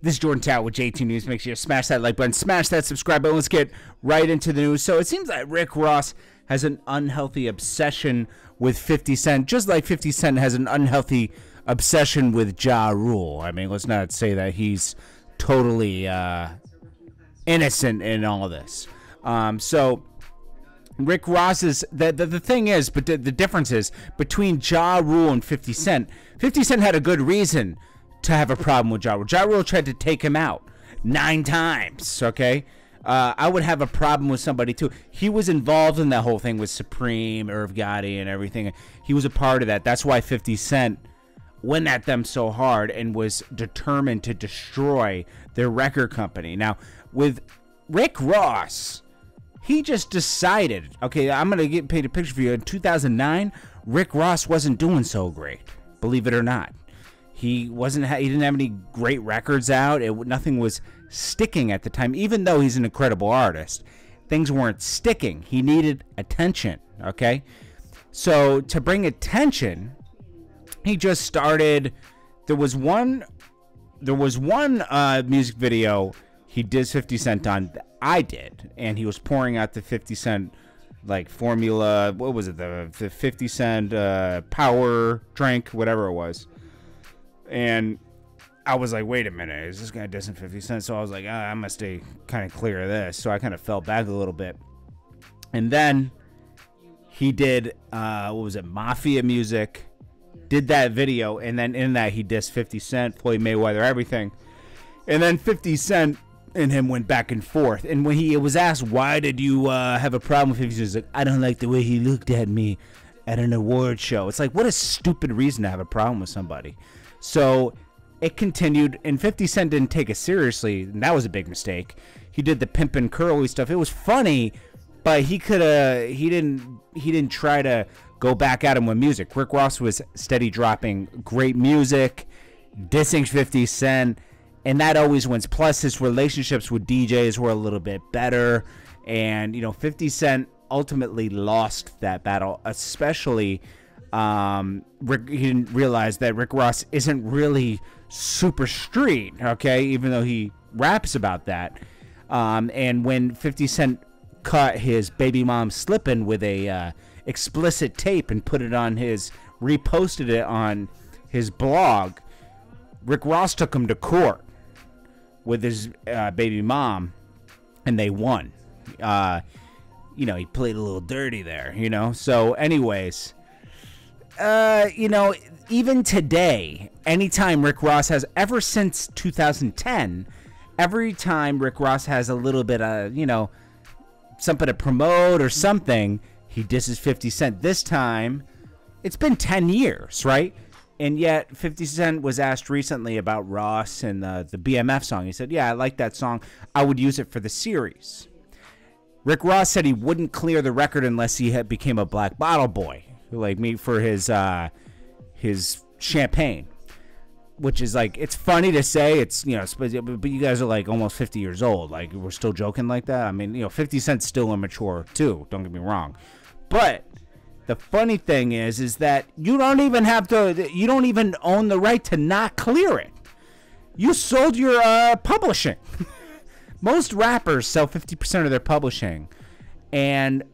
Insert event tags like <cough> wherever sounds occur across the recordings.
This is Jordan Tower with JT News. Make sure you smash that like button, smash that subscribe button. Let's get right into the news. So it seems like Rick Ross has an unhealthy obsession with 50 Cent, just like 50 Cent has an unhealthy obsession with Ja Rule. I mean, let's not say that he's totally uh, innocent in all of this. Um, so Rick Ross is the, the the thing is, but the, the difference is between Ja Rule and 50 Cent. 50 Cent had a good reason to have a problem with Ja Rule. Ja Rule tried to take him out nine times. Okay. Uh, I would have a problem with somebody too. He was involved in that whole thing with Supreme, Irv Gotti, and everything. He was a part of that. That's why 50 Cent went at them so hard and was determined to destroy their record company. Now, with Rick Ross, he just decided, okay, I'm going to get paid a picture for you. In 2009, Rick Ross wasn't doing so great, believe it or not. He wasn't. He didn't have any great records out. It nothing was sticking at the time. Even though he's an incredible artist, things weren't sticking. He needed attention. Okay, so to bring attention, he just started. There was one. There was one uh, music video he did 50 Cent on. I did, and he was pouring out the 50 Cent like formula. What was it? The, the 50 Cent uh, power drink, whatever it was and I was like, wait a minute, is this guy dissing 50 Cent? So I was like, ah, I must stay kind of clear of this. So I kind of fell back a little bit. And then he did, uh, what was it, Mafia music, did that video. And then in that, he dissed 50 Cent, Floyd Mayweather, everything. And then 50 Cent and him went back and forth. And when he was asked, why did you uh, have a problem with 50 Cent? He's like, I don't like the way he looked at me at an award show. It's like, what a stupid reason to have a problem with somebody. So it continued, and 50 Cent didn't take it seriously, and that was a big mistake. He did the Pimpin' Curly stuff. It was funny, but he could have he didn't he didn't try to go back at him with music. Rick Ross was steady dropping great music, dissing 50 Cent, and that always wins. Plus his relationships with DJs were a little bit better, and you know 50 Cent ultimately lost that battle, especially um, Rick, he didn't realize that Rick Ross isn't really super street, okay, even though he raps about that. Um, and when 50 Cent cut his baby mom slipping with a uh, explicit tape and put it on his, reposted it on his blog, Rick Ross took him to court with his uh, baby mom, and they won. Uh, you know, he played a little dirty there, you know. So, anyways, uh, you know, even today, anytime Rick Ross has, ever since 2010, every time Rick Ross has a little bit of, you know, something to promote or something, he disses 50 Cent. This time, it's been 10 years, right? And yet, 50 Cent was asked recently about Ross and the, the BMF song. He said, Yeah, I like that song. I would use it for the series. Rick Ross said he wouldn't clear the record unless he had became a black bottle boy like me for his uh, his champagne, which is like it's funny to say. It's you know, but you guys are like almost fifty years old. Like we're still joking like that. I mean, you know, Fifty Cent's still immature too. Don't get me wrong, but the funny thing is, is that you don't even have to. You don't even own the right to not clear it. You sold your uh, publishing. <laughs> Most rappers sell 50% of their publishing. And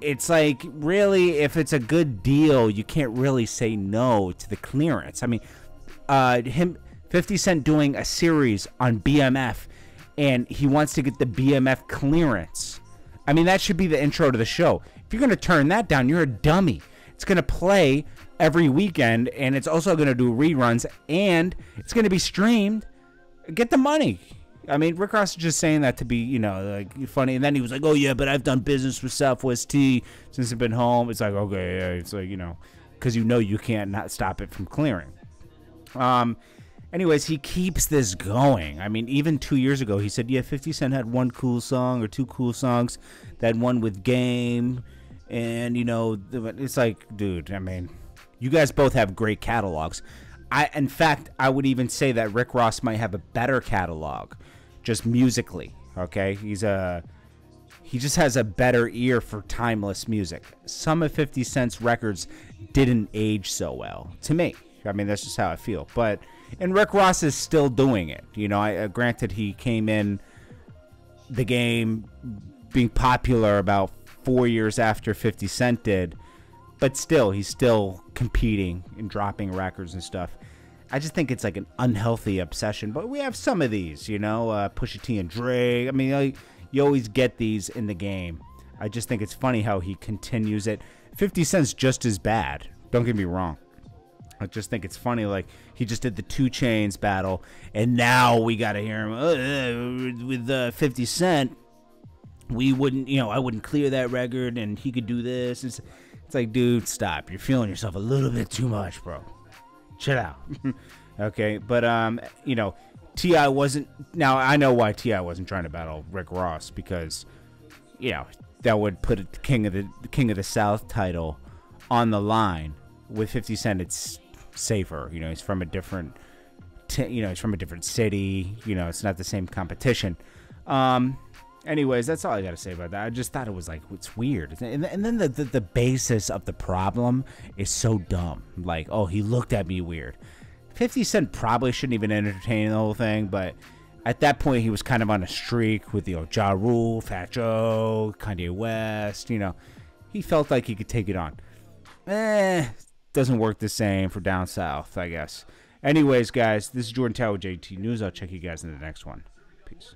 it's like really if it's a good deal you can't really say no to the clearance. I mean uh him 50 cent doing a series on bmf and he wants to get the bmf clearance. I mean that should be the intro to the show. If you're going to turn that down you're a dummy. It's going to play every weekend and it's also going to do reruns and it's going to be streamed. Get the money I mean, Rick Ross is just saying that to be, you know, like funny. And then he was like, "Oh yeah, but I've done business with Southwest T since I've been home." It's like, okay, yeah. it's like you know, because you know you can't not stop it from clearing. Um, anyways, he keeps this going. I mean, even two years ago, he said, "Yeah, 50 Cent had one cool song or two cool songs. That one with Game, and you know, it's like, dude, I mean, you guys both have great catalogs." I, in fact, I would even say that Rick Ross might have a better catalog just musically. Okay, he's a he just has a better ear for timeless music. Some of 50 Cent's records didn't age so well to me. I mean, that's just how I feel. But and Rick Ross is still doing it. You know, I uh, granted he came in the game being popular about four years after 50 Cent did, but still, he's still competing and dropping records and stuff. I just think it's like an unhealthy obsession. But we have some of these, you know, uh, Pusha T and Drake. I mean, you, always get these in the game. I just think it's funny how he continues it. 50 Cent's just as bad. Don't get me wrong. I just think it's funny. Like he just did the 2 Chainz battle, and now we got to hear him uh, with uh, 50 Cent. We wouldn't, you know, I wouldn't clear that record, and he could do this. It's, it's like, dude, stop. You're feeling yourself a little bit too much, bro. Chill out. <laughs> okay, but um, you know, T.I. wasn't. Now I know why T.I. wasn't trying to battle Rick Ross because, you know, that would put the King of the, the King of the South title on the line. With 50 Cent, it's safer. You know, he's from a different, you know, he's from a different city. You know, it's not the same competition. Um, anyways, that's all I got to say about that. I just thought it was like it's weird, and, and then the, the the basis of the problem is so dumb. Like, oh, he looked at me weird. 50 Cent probably shouldn't even entertain the whole thing, but at that point he was kind of on a streak with you know Ja Rule, Fat Joe, Kanye West. You know, he felt like he could take it on. Eh, doesn't work the same for down south, I guess. Anyways, guys, this is Jordan Tower, with JT News. I'll check you guys in the next one. Peace.